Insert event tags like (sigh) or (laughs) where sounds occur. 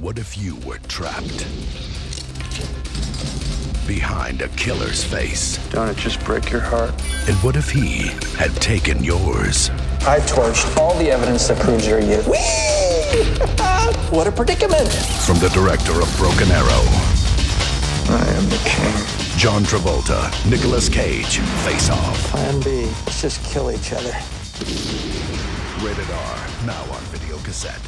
What if you were trapped behind a killer's face? Don't it just break your heart? And what if he had taken yours? I've torched all the evidence that proves you're you. (laughs) what a predicament! From the director of Broken Arrow, I am the king. John Travolta, Nicolas Cage, Face Off. Plan B. Let's just kill each other. Rated R, now on video cassette.